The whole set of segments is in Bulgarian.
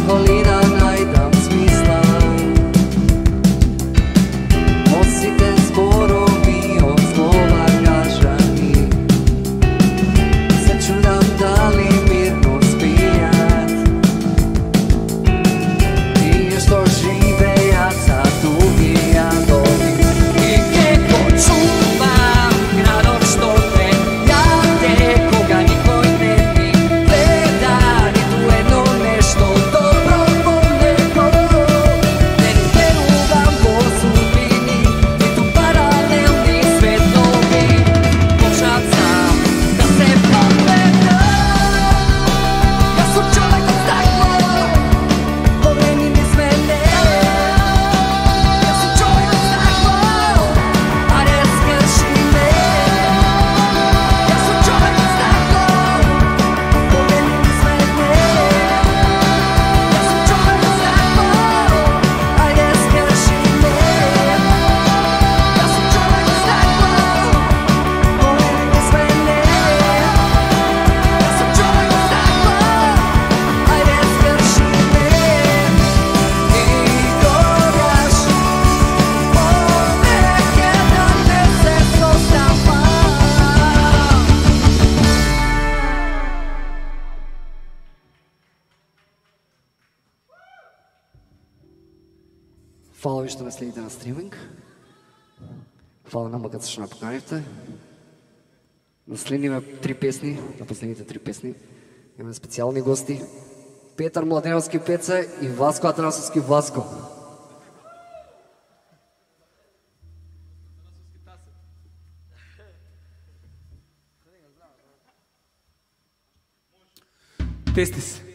sacolinha Хвала ви, що ме следите на стриминг. Хвала на мъката, що ме поканихте. На следниме три песни, на последните три песни. Имаме специални гости. Петър Младеновски Пеца и Васко Атанасовски Васко. Тестис.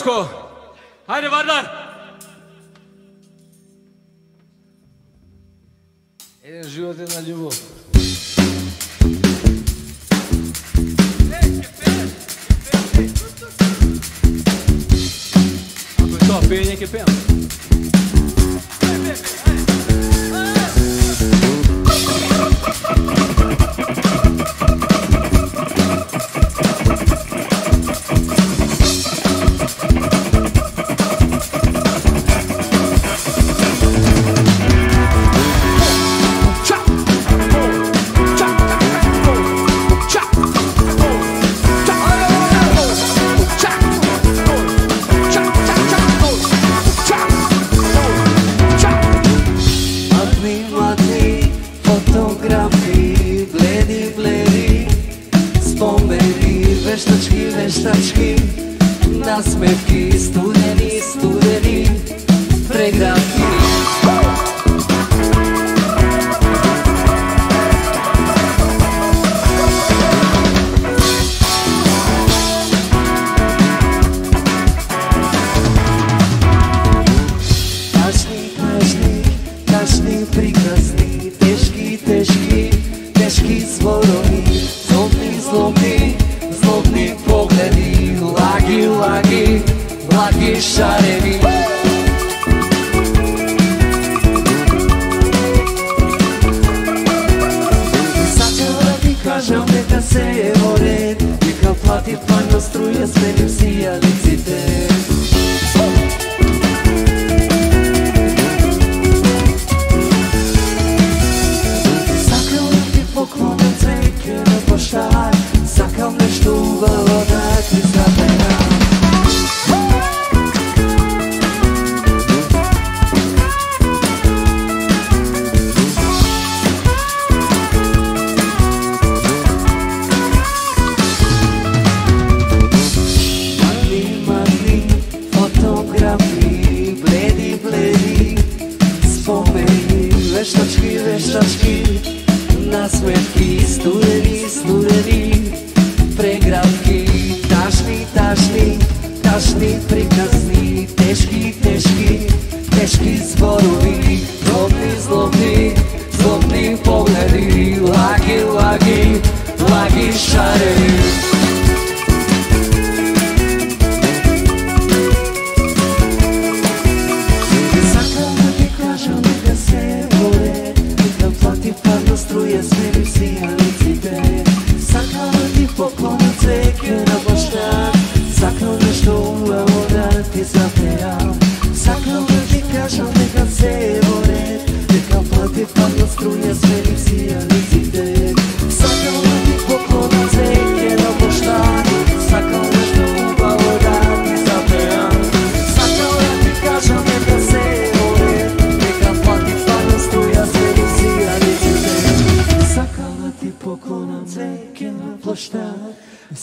Josko! Haydi Vardar! Ele ajuda na livro. Aguentou a pena, hein? Que pena.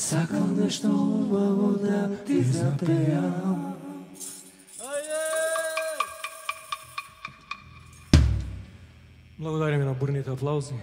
Всяко нещо умало да ти запея. Благодарим на бурните аплаузи.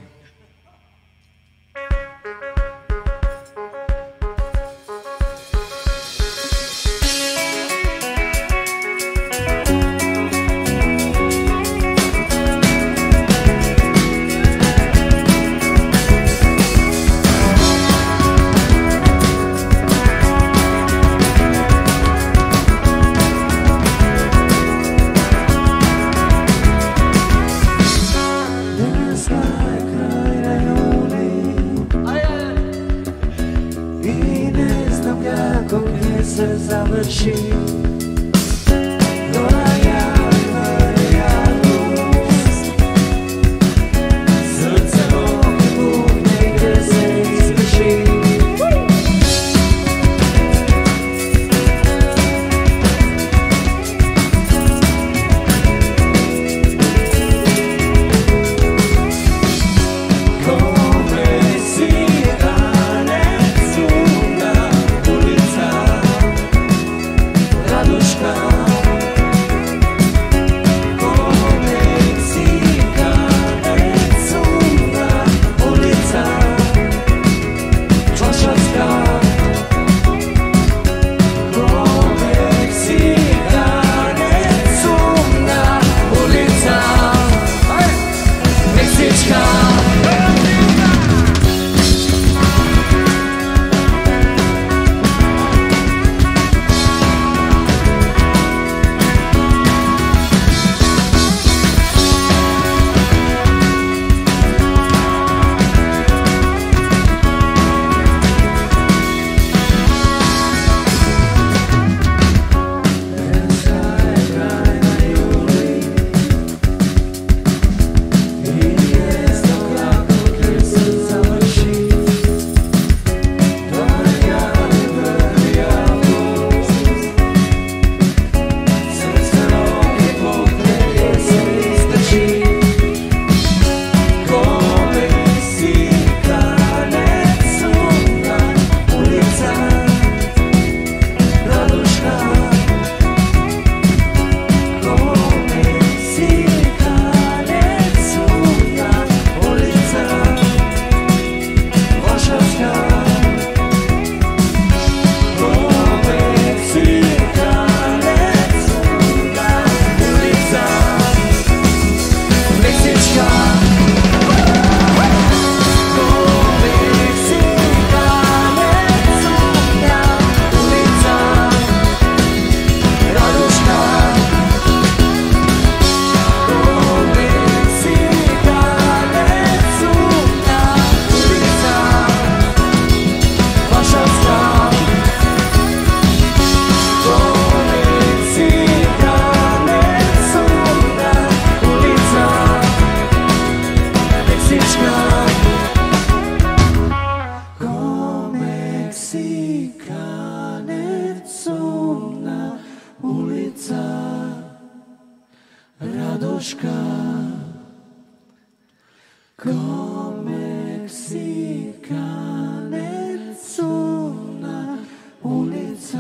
ulica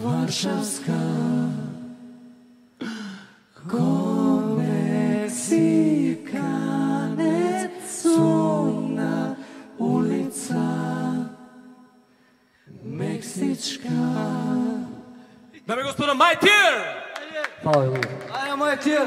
Warszawska Komeksikanec Słowna ulica Meksyczka Dame i gospodo, my tear! Hvala. Ajmo, my tear!